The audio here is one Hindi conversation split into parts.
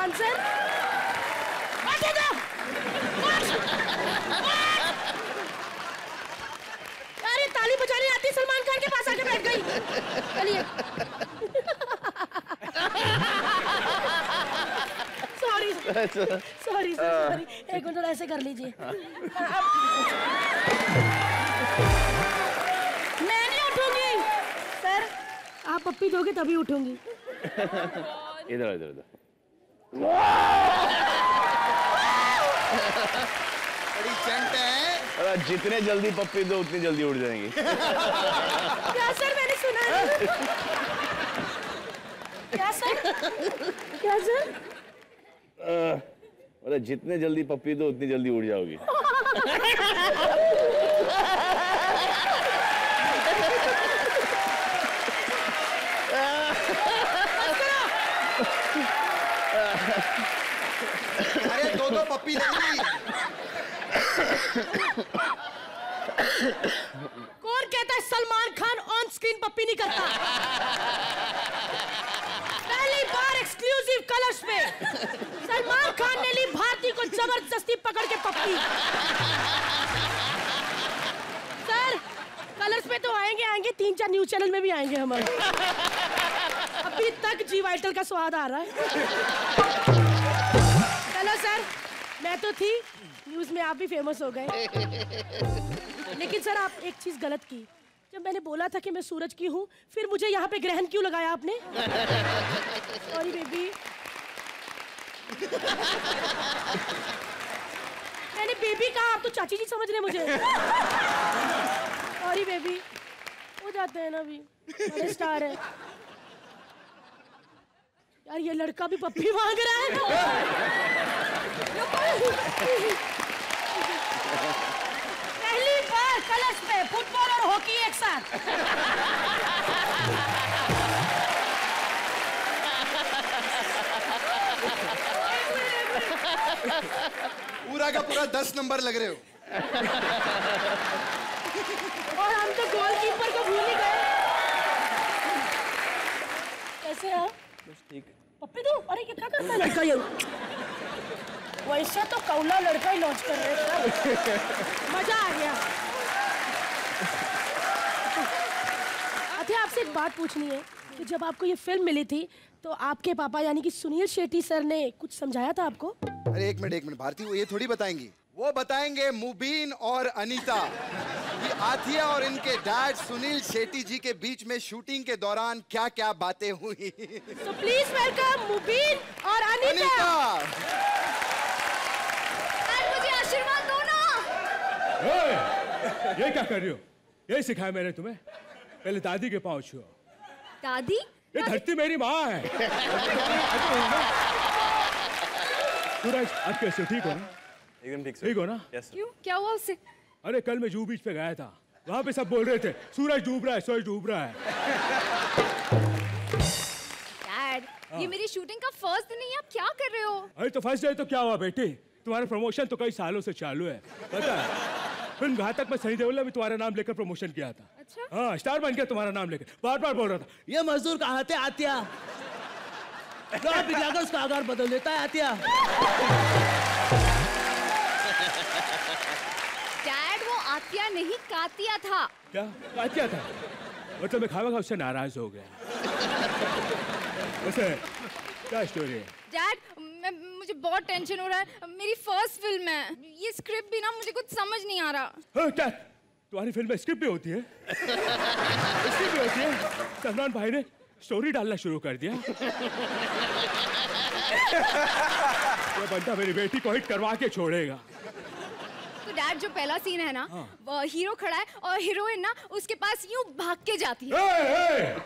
आंसर अरे ताली बजाने आती सलमान खान के पास आके बैठ गई। चलिए। सॉरी सॉरी सॉरी एक मिनट ऐसे कर लीजिए। मैं नहीं उठूँगी। सर आप पप्पी दोगे तभी उठूँगी। इधर इधर इधर बड़ी चंट है। अरे जितने जल्दी पप्पी दो उतनी जल्दी उड़ जाएँगे। क्या सर मैंने सुना है। क्या सर? क्या सर? अरे जितने जल्दी पप्पी दो उतनी जल्दी उड़ जाओगी अरे दो दो पप्पी लेंगी कौन कहता है सलमान खान ऑन स्क्रीन पप्पी नहीं करता पहली बार एक्सक्लूसिव कलर्स पे सलमान खान ने ली भारती को ज़बरदस्ती पकड़ के पप्पी सर, कलर्स पे तो आएँगे आएँगे, तीन चार न्यूज़ चैनल में भी आएँगे हम अभी तक जी वाइटल का स्वाद आ रहा है। चलो सर, मैं तो थी, न्यूज़ में आप भी फ़ेमस हो गए। लेकिन सर, आप एक चीज़ गलत की। जब मैंने बोला था कि मैं सूरज की हूँ, फिर मुझे यहाँ पे ग्रहण क्यों लगाया आपने? सॉरी बेबी मैंने बेबी कहा, आप तो चाची जी समझ रहे मुझे। सॉरी बेबी हो जाते हैं ना अभी। स्टार है। यार, ये लड़का भी पप्पी मांग रहा है पहली बार कलश पे फुटबॉल और हॉकी एक साथ। पूरा का पूरा दस नंबर लग रहे हो। और हम तो गोलकीपर को भूल ही गए। कैसे आप पप्पी दो अरे ये क्या करता है? लड़का ये। वैसा तो कौला लड़का ही लॉन्च कर रहे हैं मज़ा आ गया। अच्छा आपसे एक बात पूछनी है। कि जब आपको ये फ़िल्म मिली थी तो आपके पापा यानी कि सुनील शेट्टी सर ने कुछ समझाया था आपको? अरे एक मिनट एक मिनट भारती वो ये थोड़ी बताएँगी। वो बताएँगे मुबीन और अनीता ये आथिया और इनके डैड सुनील शेट्टी जी के बीच में शूटिंग के दौरान क्या क्या बातें हुई। तो प्लीज़ वेलकम मुबीन और अनीता। अनीता। मुझे आशीर्वाद दो ना। ये क्या कर रही हो? यही सिखाया मैंने तुम्हें? पहले दादी के पाँव छुओ दादी? ये धरती मेरी माँ है। सूरज आप कैसे ठीक हो ना? एकदम ठीक ठीक हो ना? क्यों? क्या हुआ उससे अरे कल मैं जू बीच पे गया था। वहाँ पे सब बोल रहे थे सूरज डूब रहा है सूरज डूब रहा है। डैड ये मेरी शूटिंग का फ़र्स्ट दिन है आप क्या कर रहे हो? अरे तो फ़र्स्ट डे तो क्या हुआ बेटी? तुम्हारा प्रमोशन तो कई सालों से चालू है। पता है? फ़िल्म घातक में सनी देओल ने भी तुम्हारा नाम लेकर प्रमोशन किया था। अच्छा? हाँ स्टार बन गया तुम्हारा नाम लेकर। बार बार बोल रहा था ये मजदूर कहाँ थे आतिया पिघलाकर उसका आकार बदल देता है आतिया। डैड वो आतिया नहीं कातिया था। क्या? क्या था? मतलब मैं खावा खा उससे नाराज़ हो गया। वैसे क्या स्टोरी है? डैड मैं मुझे बहुत टेंशन हो रहा है। मेरी फ़र्स्ट फ़िल्म है। ये स्क्रिप्ट भी ना मुझे कुछ समझ नहीं आ रहा। हाँ, क्या? तुम्हारी फ़िल्म में स्क्रिप्ट भी होती है? स्क्रिप्ट भी होती है? सलमान भाई ने स्टोरी डालना शुरू कर दिया। ये बंदा मेरी बेटी को हिट करवा के छोड़ेगा। तो डैड जो पहला सीन है ना वो हीरो खड़ा है और हीरोइन ना उसके पास यूँ भाग के जाती है। ए, ए,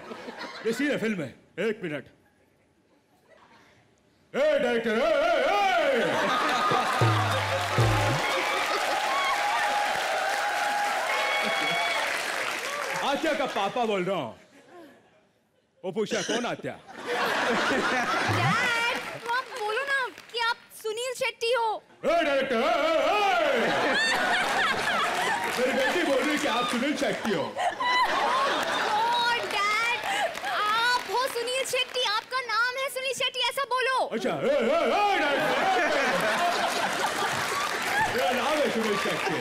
ये सीन है फ़िल्म में। एक मिनट डायरेक्टर ए, ए, ए! आत्या का पापा बोल रहा हूँ वो पूछा कौन आत्या डैड तो आप बोलो ना कि आप सुनील शेट्टी हो ए डायरेक्टर! मेरी बेटी बोल रही कि आप सुनील शेट्टी हो गॉड डैड आप हो सुनील शेट्टी आपका नाम है सुनील शेट्टी ऐसा बोलो अच्छा! मेरा नाम है सुनील शेट्टी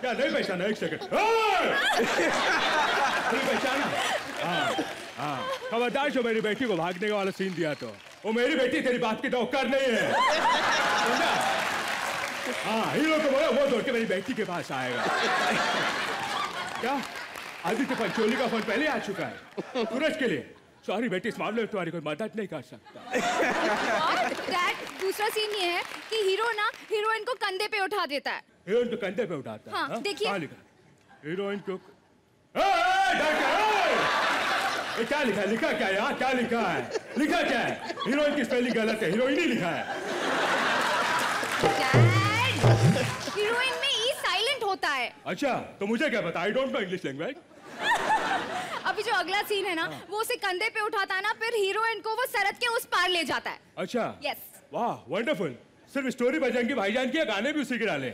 क्या नहीं पहचाना एक सेकंड! नहीं पहचाना हाँ हाँ खबरदार जो मेरी बेटी को भागने का वाला सीन दिया तो वो मेरी बेटी तेरी बात की नौकर नहीं है समझा? हाँ हीरो को बोला वो दौड़ के मेरी बेटी के पास आएगा क्या आदित्य पंचोली का फ़ोन पहले आ चुका है सूरज के लिए सॉरी बेटी इस मामले में तुम्हारी कोई मदद नहीं कर सकता। और डैड दूसरा सीन ये है कि हीरो ना हीरोइन को कंधे पे उठा देता है। हीरोइन को कंधे पे उठाता है हाँ, हाँ? देखिए। हीरोइन को ए! क्या लिखा है? लिखा क्या है यहाँ क्या लिखा है? लिखा क्या है? हीरोइन की स्पेलिंग गलत है। हीरोइन ही लिखा है। हीरोइन में ई साइलेंट होता है। अच्छा तो मुझे क्या पता? I don't know English language अभी जो अगला सीन है ना हाँ। वो उसे कंधे पे उठाता है ना फिर हीरोइन को वो सरहद के उस पार ले जाता है। अच्छा। Yes. वाह वंडरफुल सिर्फ़ स्टोरी बजाएँगे भाईजान की गाने भी उसी के डाले?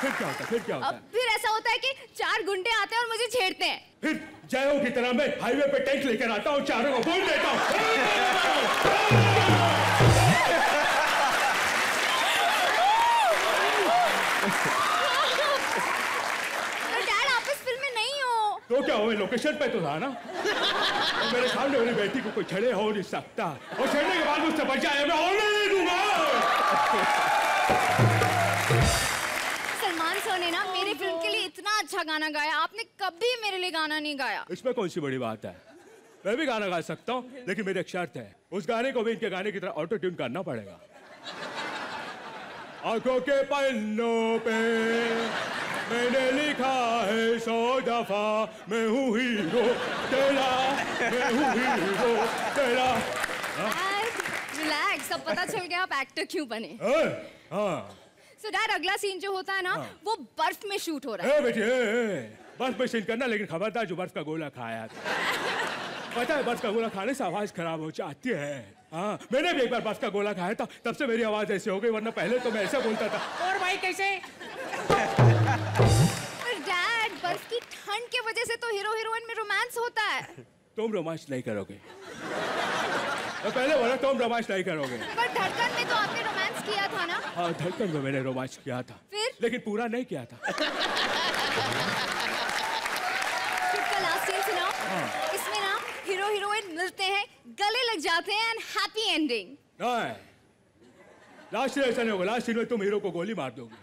फिर क्या होता है फिर क्या होता? है फिर ऐसा होता है कि चार गुंडे आते हैं और मुझे छेड़ते हैं। फिर जयो की तरह मैं हाईवे पे टैंक लेकर आता हूँ चारों को बोल देता हूँ। पर डैड आप इस फ़िल्म में नहीं हो। तो क्या हुआ लोकेशन पे तो था ना? और मेरे सामने मेरी बेटी को कोई छड़े हो नहीं सकता। और छड़ने के बाद मुझसे बचाए मैं होने नहीं दूँगा। सलमान सर ने ना मेरे फ़िल्म के लिए इतना अच्छा गाना गाया। आपने कभी मेरे लिए गाना नहीं गाया। इसमें कौन सी बड़ी बात है? मैं भी गाना गा सकता हूँ लेकिन मेरी एक शर्त है उस गाने को भी इनके गाने की तरह ऑटो ट्यून करना पड़ेगा। आँखों के पन्नों पे। मैंने लिखा है सौ दफ़ा मैं हूँ हीरो तेरा मैं हूँ हीरो तेरा। रिलैक्स सब पता चल गया आप एक्टर क्यों बने। हाँ। सो डैड अगला सीन जो होता है ना हाँ। वो बर्फ़ में शूट हो रहा है। बेटी बर्फ़ में सीन करना लेकिन खबरदार जो बर्फ़ का गोला खाया था। पता है बर्फ़ का गोला खाने से आवाज़ खराब हो जाती है। हाँ मैंने भी एक बार बर्फ़ का गोला खाया था तब से मेरी आवाज़ ऐसी हो गई वरना पहले तो मैं ऐसे बोलता था। और भाई कैसे? पर डैड बर्फ़ की ठंड की वजह से तो हीरो हीरोइन में रोमांस होता है। तुम रोमांस नहीं करोगे। मैं पहले बोला तुम रोमांस नहीं करोगे। पर धड़कन में तो आपने रोमांस किया था ना? हाँ धड़कन में मैंने रोमांस किया था फिर? लेकिन पूरा नहीं किया था फिर का लास्ट सीन सुनाओ इसमें ना हीरो मिलते हैं गले लग जाते हैं and happy ending last scene ऐसा नहीं होगा। लास्ट सीन में तुम हीरो को गोली मार दोगे।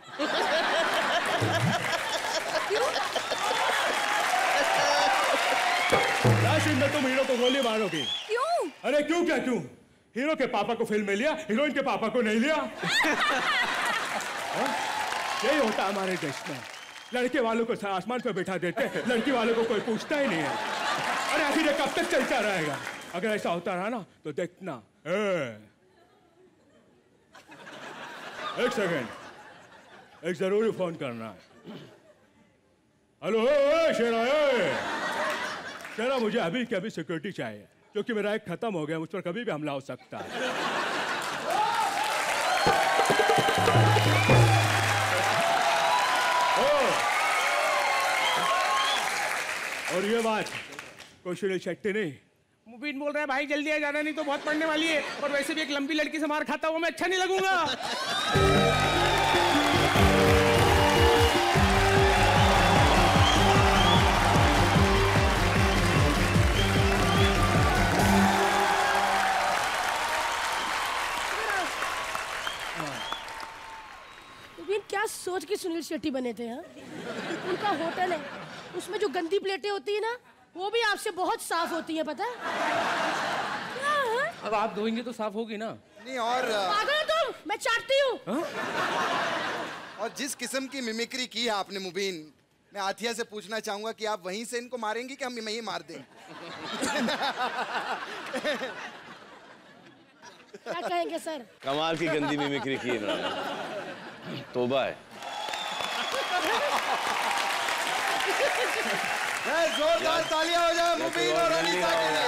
लास्ट सीन में तुम हीरो को गोली मारोगे। क्यों? अरे क्यों क्या क्यों? हीरो के पापा को फ़िल्म में लिया हीरोइन के पापा को नहीं लिया। हाँ? यही होता हमारे देश में। लड़के वालों को आसमान पर बैठा देते हैं लड़की वालों को कोई पूछता ही नहीं है। अरे आखिर कब तक चलता रहेगा? अगर ऐसा होता रहा ना तो देखना। एक सेकेंड। एक ज़रूरी फ़ोन करना है। हेलो शेरा, ए। शेरा, मुझे अभी के अभी सिक्योरिटी चाहिए। क्योंकि मेरा एक खत्म हो गया, मुझ पर कभी भी हमला हो सकता है। और ये बात सुनील शेट्टी नहीं। मुबीन बोल रहा है, भाई, जल्दी आ जाना, नहीं तो बहुत पढ़ने वाली है। और वैसे भी एक लंबी लड़की से मार खाता हूँ मैं अच्छा नहीं लगूँगा। क्या सोच के सुनील शेट्टी बने थे हाँ? उनका होटल है, उसमें जो गंदी प्लेटें होती है ना वो भी आपसे बहुत साफ़ होती है पता है? अब आप धोएँगे तो साफ़ होगी ना। नहीं और पागल तुम? मैं चाटती हूँ। और जिस किस्म की मिमिक्री की है आपने मुबीन मैं आथिया से पूछना चाहूँगा कि आप वहीं से इनको मारेंगे कि हम यहीं मार दें? क्या कहेंगे सर? कमाल की गंदी मिमिक्री की इन्होंने। तोबा है है, जोरदार तालियाँ हो जाए मुबीन और अनीता के लिए.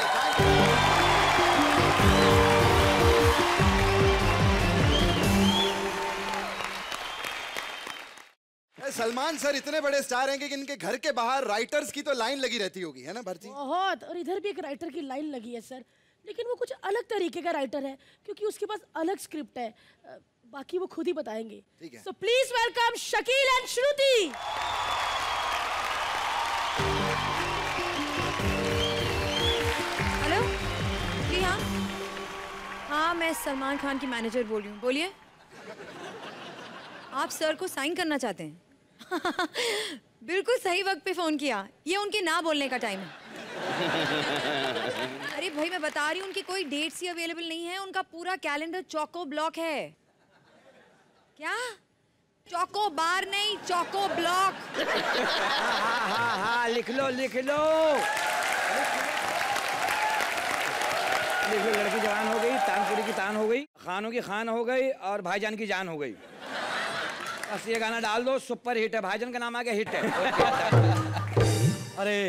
सलमान सर इतने बड़े स्टार हैं कि इनके घर के बाहर राइटर्स की तो लाइन लगी रहती होगी है ना भारती बहुत और इधर भी एक राइटर की लाइन लगी है सर। लेकिन वो कुछ अलग तरीके का राइटर है क्योंकि उसके पास अलग स्क्रिप्ट है। बाकी वो खुद ही बताएँगे। ठीक है। So please welcome Shakeel and Shruti hello जी हाँ। हाँ मैं सलमान खान की मैनेजर बोल रही हूँ। बोलिए। आप सर को साइन करना चाहते हैं? बिल्कुल सही वक्त पे फ़ोन किया। ये उनके ना बोलने का टाइम है। अरे भाई मैं बता रही हूँ उनकी कोई डेट्स ही अवेलेबल नहीं है। उनका पूरा कैलेंडर चौको ब्लॉक है। क्या? चौको बार नहीं चौको ब्लॉक। हाँ हाँ हाँ लिख लो लिख लो। लिख लो लड़की जवान हो गई तानपुरी की तान हो गई खानों की खान हो गई और भाईजान की जान हो गई। बस ये गाना डाल दो सुपर हिट है भाईजान का नाम आ गया हिट है। अरे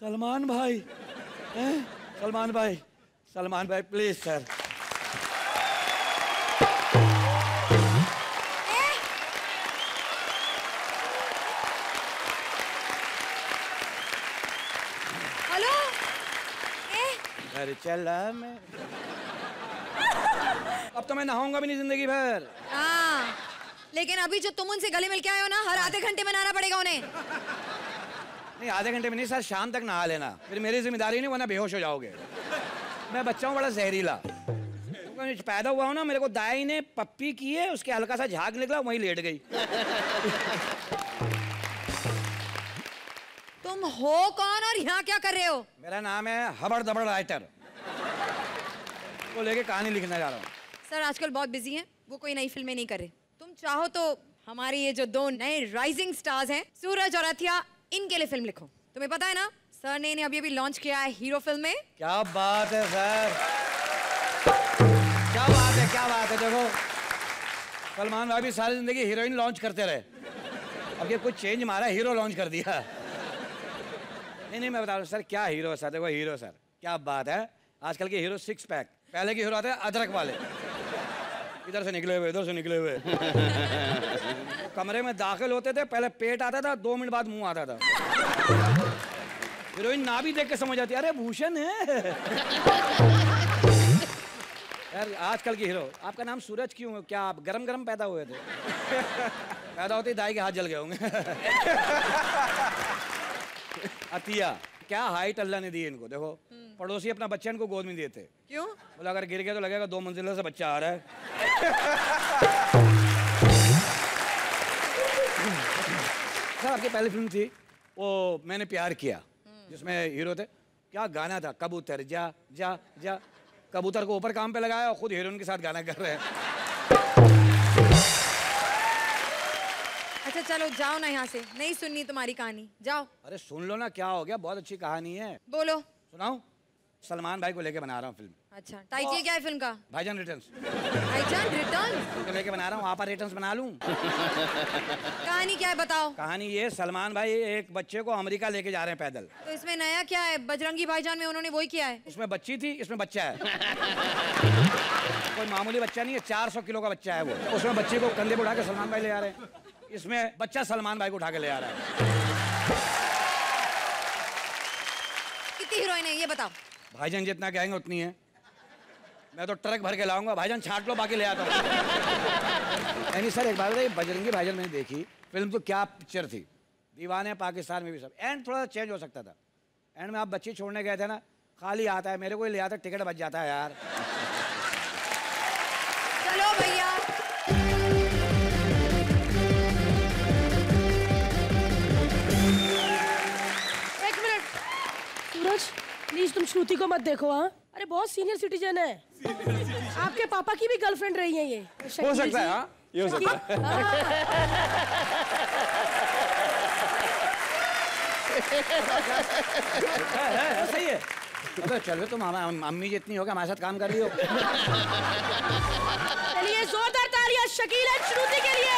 सलमान भाई हैं? सलमान भाई सलमान भाई प्लीज़ सर घर चला मैं। अब तो मैं नहाऊँगा भी नहीं ज़िंदगी भर। हाँ लेकिन अभी जो तुम उनसे गले मिल के आए हो ना हर आधे घंटे में नहाना पड़ेगा उन्हें। नहीं आधे घंटे में नहीं सर शाम तक नहा लेना। फिर मेरी ज़िम्मेदारी नहीं वरना बेहोश हो जाओगे। मैं बच्चा हूँ बड़ा जहरीला। पैदा हुआ हूँ ना मेरे को दाई ने पप्पी की है उसके हल्का सा झाग निकला वहीं लेट गई। हो कौन और यहाँ क्या कर रहे हो? मेरा नाम है हबड़ दबड़ राइटर। को लेके कहानी लिखने जा रहा हूँ। सर आजकल बहुत बिज़ी हैं। वो कोई नई फ़िल्में नहीं कर रहे। तुम चाहो तो हमारे ये जो दो नए राइजिंग स्टार्स हैं सूरज और अथिया इनके लिए फ़िल्म लिखो। तुम्हें पता है ना सर ने इन्हें अभी अभी लॉन्च किया है हीरो फ़िल्म में। क्या बात है सर। क्या बात है क्या बात है देखो। सलमान भाई भी सारी ज़िंदगी हीरोइन लॉन्च करते रहे। अब ये कुछ चेंज मारा हीरो लॉन्च कर दिया। नहीं नहीं, मैं बता रहा हूँ, सर, क्या हीरो सर? देखो, हीरो, सर, क्या बात है? आजकल के हीरो सिक्स पैक पहले के हीरो आते हैं अदरक वाले। इधर से निकले हुए, इधर से निकले हुए। कमरे में दाखिल होते थे, पहले पेट आता था, दो मिनट बाद मुँह आता था। हीरोइन ना भी देख के समझ आती, अरे, भूषण है। यार, आजकल के हीरो, आपका नाम सूरज क्यों है? क्या आप गरम गरम पैदा हुए थे? पैदा होते दाई के हाथ जल गए होंगे। अतिया क्या हाइट अल्लाह ने दी इनको? देखो पड़ोसी अपना बच्चा इनको गोद में दिए थे क्यों? बोला अगर गिर गया तो लगेगा दो मंजिलों से बच्चा आ रहा है। सर आपकी पहली फ़िल्म थी वो मैंने प्यार किया जिसमें हीरो थे। क्या गाना था? कबूतर जा जा जा। कबूतर को ऊपर काम पे लगाया और खुद हीरोइन के साथ गाना कर रहे हैं। अच्छा चलो जाओ ना यहाँ से। नहीं सुननी तुम्हारी कहानी। जाओ। अरे सुन लो ना क्या हो गया? बहुत अच्छी कहानी है। बोलो। सुनाओ सलमान भाई को लेके बना रहा हूँ फ़िल्म। अच्छा टाइटल क्या है फ़िल्म का? भाईजान रिटर्न्स भाईजान रिटर्न उनको लेके बना रहा हूँ वहाँ पर रिटर्न्स बना लूँ। कहानी क्या है बताओ। कहानी ये सलमान भाई एक बच्चे को अमेरिका लेके जा रहे हैं पैदल। तो इसमें नया क्या है? बजरंगी भाईजान में उन्होंने वही किया है। उसमें बच्ची थी इसमें बच्चा है। कोई मामूली बच्चा नहीं है चार सौ किलो का बच्चा है वो। उसमें बच्चे को कंधे पे उठा के सलमान भाई ले आ रहे हैं। इसमें बच्चा सलमान भाई को उठा के ले आ रहा है। कितनी हीरोइन है ये बताओ। भाईजान जितना कहेंगे उतनी है। मैं तो ट्रक भर के लाऊँगा भाईजान छाट लो बाकी ले आता हूँ। नहीं नहीं, सर एक बात बताइए बजरंगी भाईजान मैंने देखी फ़िल्म तो क्या पिक्चर थी? दीवाने पाकिस्तान में भी सब। एंड थोड़ा सा चेंज हो सकता था। एंड में आप बच्चे छोड़ने गए थे ना खाली आता है मेरे को ही ले आता है टिकट बच जाता है यार। प्लीज़ तुम श्रुति को मत देखो हाँ? अरे बहुत सीनियर सिटीजन है। आपके पापा की भी गर्लफ्रेंड रही है ये। हो सकता है हाँ? ये हो सकता है। है, सही है। अबे चलो तुम हम अम्मी जितनी हो गया हमारे साथ काम कर रही हो। चलिए जोरदार तालियाँ शकील श्रुति के लिए।